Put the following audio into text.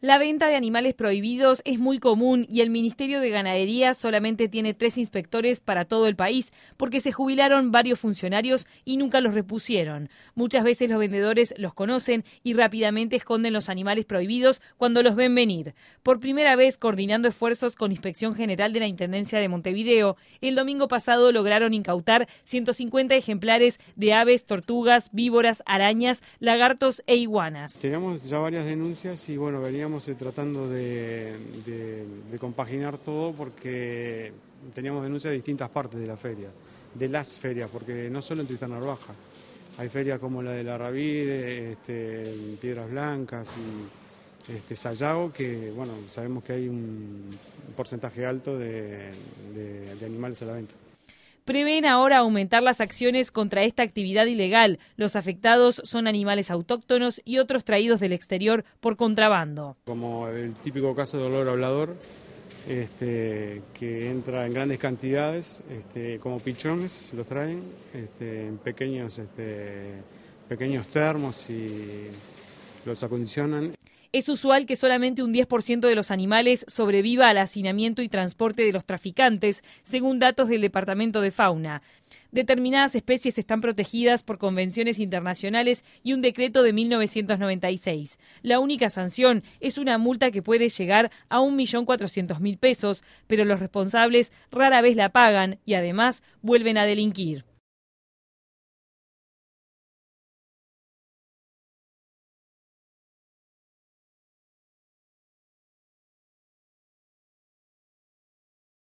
La venta de animales prohibidos es muy común y el Ministerio de Ganadería solamente tiene tres inspectores para todo el país porque se jubilaron varios funcionarios y nunca los repusieron. Muchas veces los vendedores los conocen y rápidamente esconden los animales prohibidos cuando los ven venir. Por primera vez, coordinando esfuerzos con Inspección General de la Intendencia de Montevideo, el domingo pasado lograron incautar 150 ejemplares de aves, tortugas, víboras, arañas, lagartos e iguanas. Teníamos ya varias denuncias y bueno, veníamos eh, tratando de, compaginar todo porque teníamos denuncias de distintas partes de la feria, de las ferias, porque no solo en Tristán Narvaja, hay ferias como la de la Ravide, este, Piedras Blancas y este, Sayago, que bueno, sabemos que hay un porcentaje alto de animales a la venta prevén ahora aumentar las acciones contra esta actividad ilegal. Los afectados son animales autóctonos y otros traídos del exterior por contrabando. Como el típico caso de olor hablador, este, que entra en grandes cantidades, este, como pichones los traen, este, en pequeños, pequeños termos y los acondicionan. Es usual que solamente un 10% de los animales sobreviva al hacinamiento y transporte de los traficantes, según datos del Departamento de Fauna. Determinadas especies están protegidas por convenciones internacionales y un decreto de 1996. La única sanción es una multa que puede llegar a 1.400.000 pesos, pero los responsables rara vez la pagan y además vuelven a delinquir.